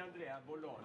Andrea Bollon.